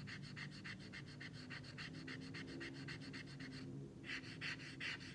Ha ha ha ha!